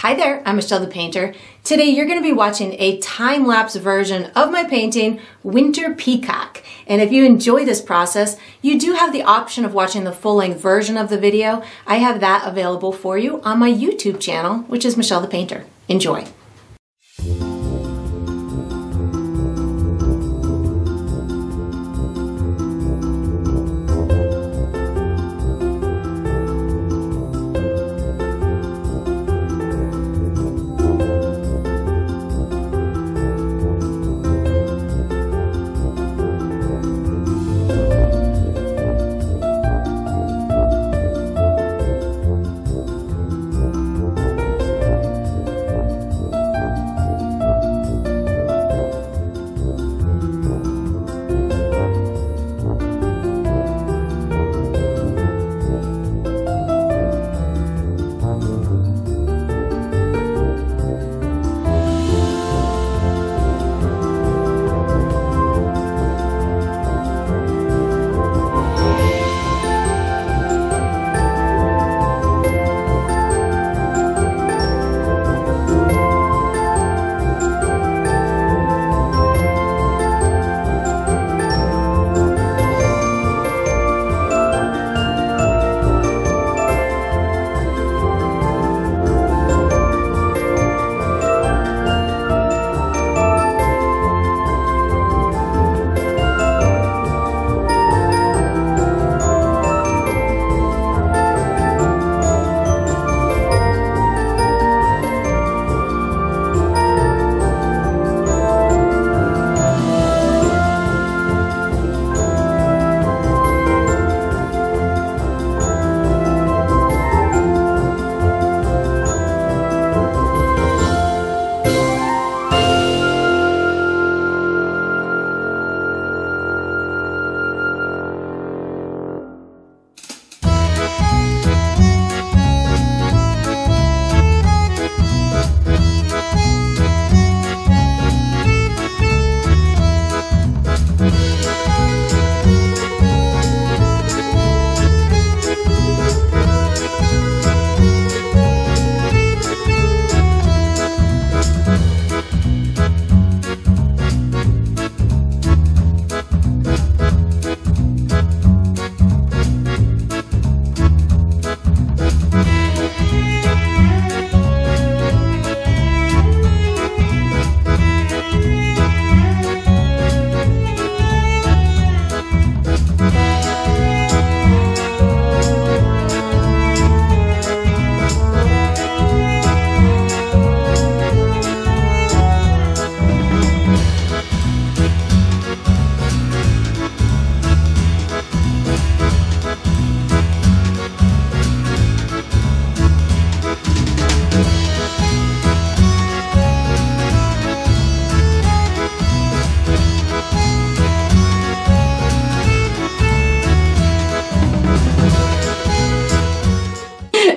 Hi there, I'm Michelle the Painter. Today you're going to be watching a time-lapse version of my painting, Winter Peacock. And if you enjoy this process, you do have the option of watching the full-length version of the video. I have that available for you on my YouTube channel, which is Michelle the Painter. Enjoy.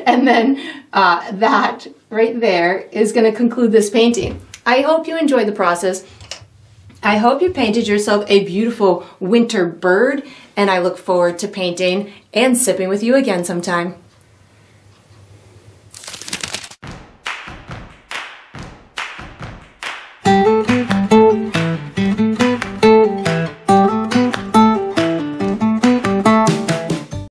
and then uh, that right there is going to conclude this painting. I hope you enjoyed the process. I hope you painted yourself a beautiful winter bird, and I look forward to painting and sipping with you again sometime.